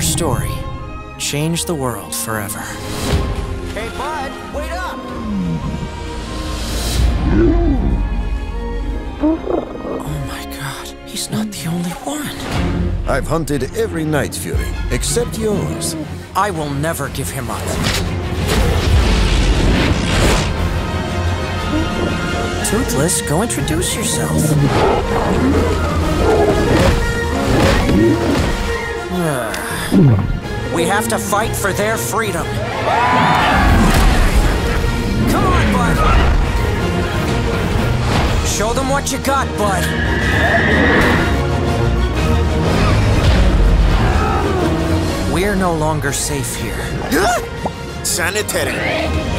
story. Change the world forever. Hey, bud, wait up! Oh my god, he's not the only one. I've hunted every Night Fury, except yours. I will never give him up. Toothless, go introduce yourself. We have to fight for their freedom. Come on, bud. Show them what you got, bud. We're no longer safe here. Sanitary.